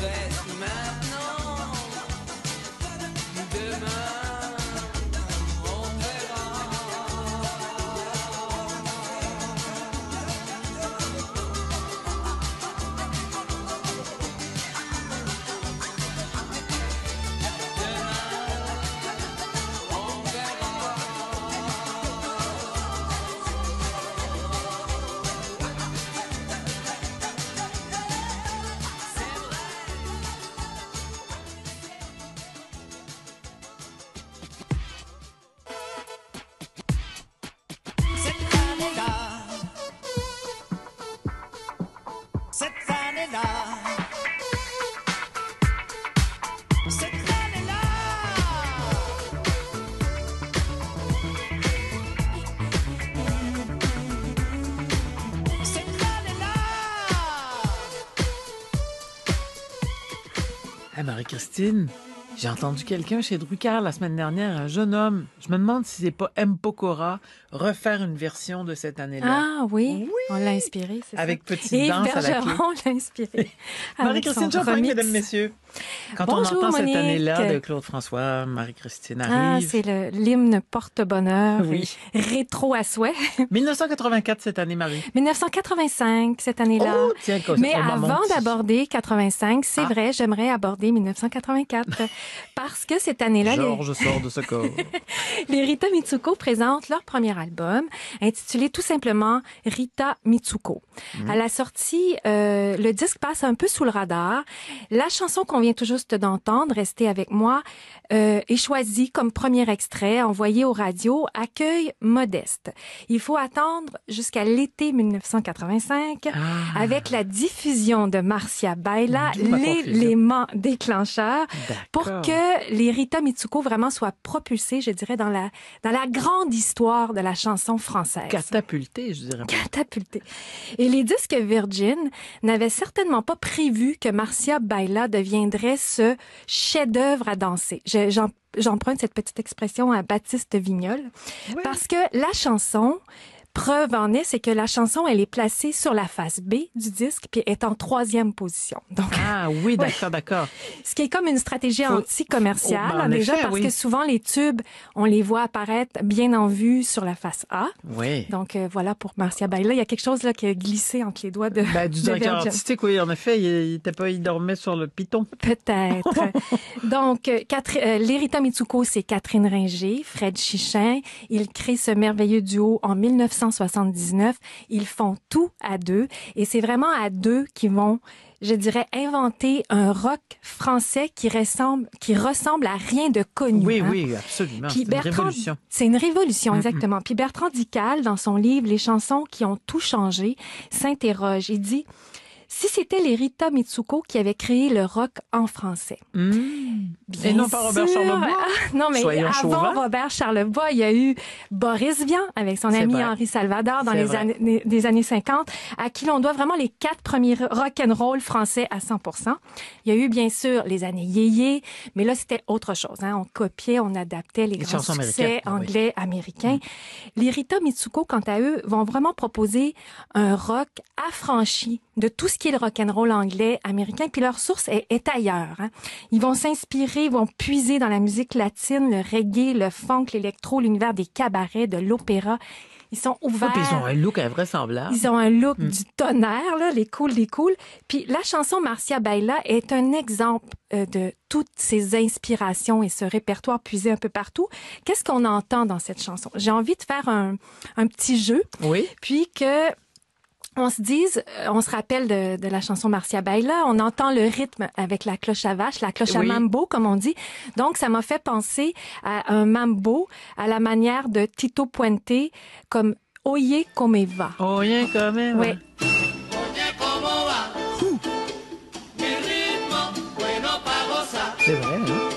that Hey, Marie-Christine, j'ai entendu quelqu'un chez Drucker la semaine dernière, un jeune homme. Je me demande si c'est pas M. Pokora refaire une version de cette année-là. Ah oui, on l'a inspiré, c'est ça. Avec petite Et danse à la clé. Bergeron l'a inspiré. Marie-Christine Champagne, mesdames, messieurs. Quand Bonjour, on entend Monique. cette année-là de Claude François, Marie-Christine Ah, arrive. c'est le l'hymne porte-bonheur. Oui. Rétro à souhait. 1984 cette année, Marie. 1985, cette année-là. Oh, tiens, Mais avant d'aborder 85, c'est Ah. vrai, j'aimerais aborder 1984. parce que cette année-là, les, Georges sort de ce corps. les Rita Mitsuko présentent leur premier album, intitulé tout simplement Rita Mitsuko. Mm. À la sortie, euh, le disque passe un peu sous le radar. La chanson qu'on vient tout juste d'entendre, Restez avec moi, euh, est choisie comme premier extrait envoyé aux radios, accueil modeste. Il faut attendre jusqu'à l'été 1985 Ah. avec la diffusion de Marcia Baila, l'élément déclencheur pour que les Rita Mitsuko vraiment soient propulsés, je dirais, dans la, dans la grande histoire de la chanson française. Catapulté, je dirais. Catapulté. Et les disques Virgin n'avaient certainement pas prévu que Marcia Baila deviendrait ce chef-d'œuvre à danser. J'emprunte cette petite expression à Baptiste Vignol. Parce que la chanson, preuve en est, c'est que la chanson, elle est placée sur la face B du disque, puis est en troisième position. Donc, Ah oui, d'accord, d'accord. ce qui est comme une stratégie anti-commerciale, Oh, ben, en déjà effet, parce oui. que souvent les tubes, on les voit apparaître bien en vue sur la face A. Oui. Donc euh, voilà pour Marcia Baila, il y a quelque chose là qui a glissé entre les doigts de, Ben, du de directeur Virgin. artistique, oui, en effet, il, il pas, il dormait sur le piton. Peut-être. Donc, euh, euh, l'Erita Mitsuko, c'est Catherine Ringer, Fred Chichin. Ils créent ce merveilleux duo en 1979. Ils font tout à deux. Et c'est vraiment à deux qu'ils vont, je dirais, inventer un rock français qui ressemble, qui ressemble à rien de connu. Oui, hein. oui, absolument. Puis C'est une Bertrand, révolution. c'est une révolution, exactement. Puis Bertrand Dical, dans son livre Les chansons qui ont tout changé, s'interroge. Il dit, si c'était les Rita Mitsuko qui avaient créé le rock en français. Mmh. Bien Et non pas Robert sûr. Charlebois. Ah, non, mais Soyons avant chauvins. Robert Charlebois, il y a eu Boris Vian avec son ami vrai. Henri Salvador dans les années, des années 50, à qui l'on doit vraiment les quatre premiers rock and roll français à 100% Il y a eu bien sûr les années yéyé, mais là c'était autre chose. Hein. On copiait, on adaptait les, Les grands succès ah oui. anglais, américains. Les Rita Mitsuko, quant à eux, vont vraiment proposer un rock affranchi de tout ce qui est le rock and roll anglais, américain, puis leur source est, est ailleurs. hein. Ils vont s'inspirer, ils vont puiser dans la musique latine, le reggae, le funk, l'électro, l'univers des cabarets, de l'opéra. Ils sont Oh, ouverts. puis ils ont un look invraisemblable. Ils ont un look Mm. du tonnerre, là, les cools, les cools. Puis la chanson Marcia Baila est un exemple euh, de toutes ces inspirations et ce répertoire puisé un peu partout. Qu'est-ce qu'on entend dans cette chanson? J'ai envie de faire un, un petit jeu, Oui. puis que on se dise, euh, on se rappelle de, de la chanson Marcia Baila, on entend le rythme avec la cloche à vache, la cloche à Oui. mambo, comme on dit. Donc, ça m'a fait penser à un mambo à la manière de Tito Puente, comme Oye come va. Rien quand même. Oui. C'est vrai, hein?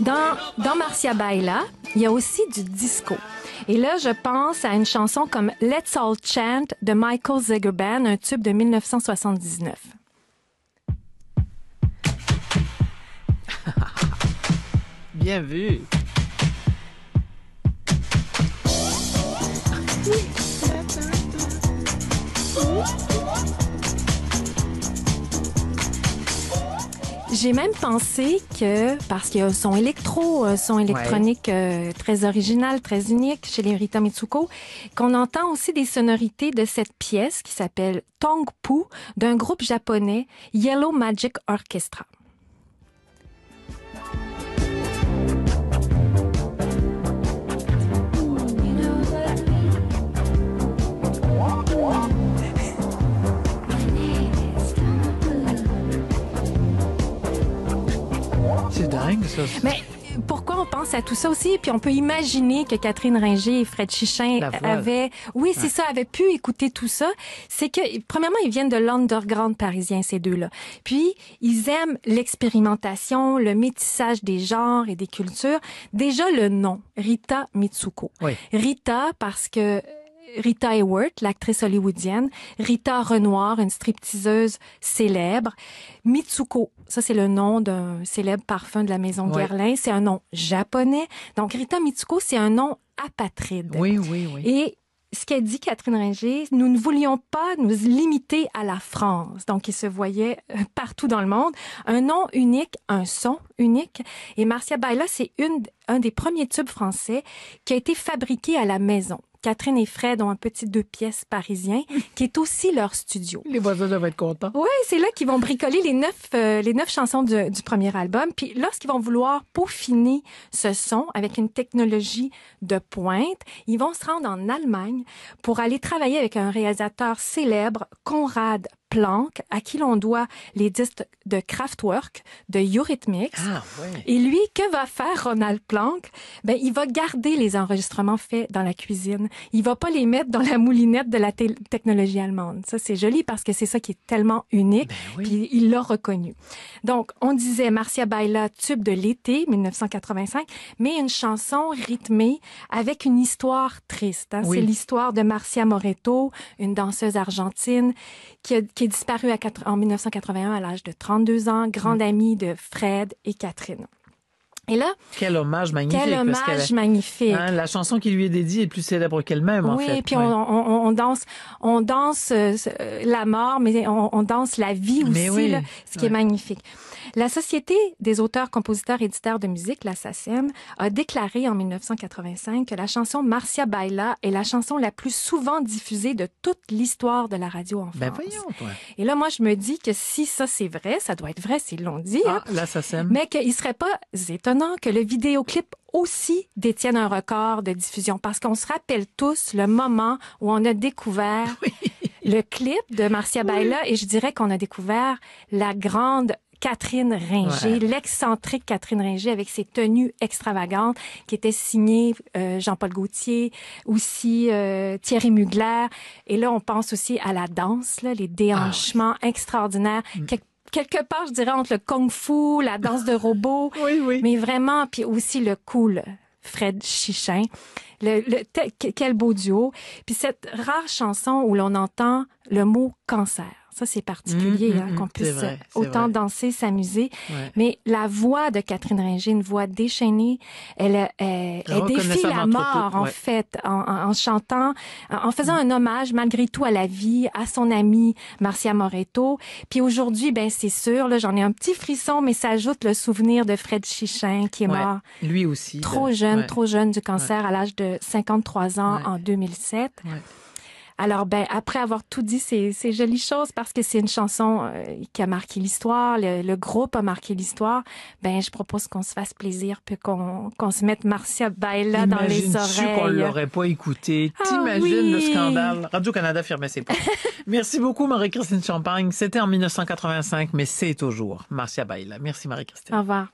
Dans, dans Marcia Baila, il y a aussi du disco. Et là, je pense à une chanson comme Let's All Chant de Michael Zigerban, un tube de 1979. Bien vu. J'ai même pensé que, parce qu'il y a un son électro, un son électronique euh, très original, très unique chez les Rita Mitsuko, qu'on entend aussi des sonorités de cette pièce qui s'appelle Tongpu d'un groupe japonais Yellow Magic Orchestra. Mais pourquoi on pense à tout ça aussi? Puis on peut imaginer que Catherine Ringer et Fred Chichin avaient, oui, c'est ça, avaient pu écouter tout ça. C'est que, premièrement, ils viennent de l'underground parisien, ces deux-là. Puis, ils aiment l'expérimentation, le métissage des genres et des cultures. Déjà, le nom, Rita Mitsuko. Oui. Rita, parce que Rita Hayworth, l'actrice hollywoodienne, Rita Renoir, une stripteaseuse célèbre, Mitsuko, ça c'est le nom d'un célèbre parfum de la maison Ouais. Guerlain, c'est un nom japonais. Donc Rita Mitsuko, c'est un nom apatride. Oui, oui, oui. Et ce qu'a dit Catherine Ringer, nous ne voulions pas nous limiter à la France. Donc, il se voyait euh, partout dans le monde. Un nom unique, un son unique. Et Marcia Baila, c'est une, un des premiers tubes français qui a été fabriqué à la maison. Catherine et Fred ont un petit deux pièces parisien qui est aussi leur studio. Les voisins doivent être contents. Oui, c'est là qu'ils vont bricoler les neuf, euh, les neuf chansons du, du premier album. Puis lorsqu'ils vont vouloir peaufiner ce son avec une technologie de pointe, ils vont se rendre en Allemagne pour aller travailler avec un réalisateur célèbre, Konrad Planck, à qui l'on doit les disques de Kraftwerk, de Eurythmics. Ah, oui. Et lui, que va faire Ronald Planck? Ben, il va garder les enregistrements faits dans la cuisine. Il va pas les mettre dans la moulinette de la technologie allemande. Ça, c'est joli parce que c'est ça qui est tellement unique. Ben oui. Puis il l'a reconnu. Donc, on disait Marcia Baila, tube de l'été, 1985, mais une chanson rythmée avec une histoire triste. hein. Oui. C'est l'histoire de Marcia Moreto, une danseuse argentine qui, a- qui est disparue à quatre- en 1981 à l'âge de 32 ans, grande Mm. amie de Fred et Catherine. Et là, Quel hommage magnifique. quel parce hommage magnifique. hein, la chanson qui lui est dédiée est plus célèbre qu'elle-même, en oui, fait. puis on, on- on danse, on danse euh, euh, la mort, mais on, on danse la vie aussi, Mais oui, là, ce qui est magnifique. La Société des auteurs, compositeurs, éditeurs de musique, la SACEM, a déclaré en 1985 que la chanson Marcia Baila est la chanson la plus souvent diffusée de toute l'histoire de la radio en France. Ben voyons, toi. Et là, moi, je me dis que si ça c'est vrai, ça doit être vrai s'ils l'ont dit, hein, Ah, là, ça s'aime. mais qu'il serait pas étonnant que le vidéoclip aussi détienne un record de diffusion parce qu'on se rappelle tous le moment où on a découvert le clip de Marcia Baila et je dirais qu'on a découvert la grande Catherine Ringer, Ouais. l'excentrique Catherine Ringer avec ses tenues extravagantes qui étaient signées euh, Jean-Paul Gaultier, aussi euh, Thierry Mugler. Et là, on pense aussi à la danse, là, les déhanchements extraordinaires. Quel- quelque part, je dirais, entre le kung-fu, la danse de robot, Oui, oui. mais vraiment, puis aussi le cool Fred Chichin. Le, le- quel beau duo. Puis cette rare chanson où l'on entend le mot cancer. Ça, c'est particulier, Mm, mm, hein, mm, qu'on puisse vrai, autant vrai. danser, s'amuser. Ouais. Mais la voix de Catherine Ringer, une voix déchaînée, elle, euh, elle, elle défie la mort, en fait, en, en- en chantant, en faisant un hommage, malgré tout, à la vie, à son amie Marcia Moreto. Puis aujourd'hui, ben c'est sûr, là, j'en ai un petit frisson, mais ça ajoute le souvenir de Fred Chichin, qui est Ouais. mort Lui aussi. trop jeune, trop jeune du cancer à l'âge de 53 ans en 2007. Alors, ben, après avoir tout dit ces, ces jolies choses, parce que c'est une chanson euh, qui a marqué l'histoire, le, le groupe a marqué l'histoire, ben, je propose qu'on se fasse plaisir, puis qu'on qu'on se mette Marcia Baila dans les Imagines-tu qu'on oreilles. l'aurait pas écouté? Ah T'imagines le scandale? Radio-Canada fermait ses portes. Merci beaucoup, Marie-Christine Champagne. C'était en 1985, mais c'est toujours Marcia Baila. Merci, Marie-Christine. Au revoir.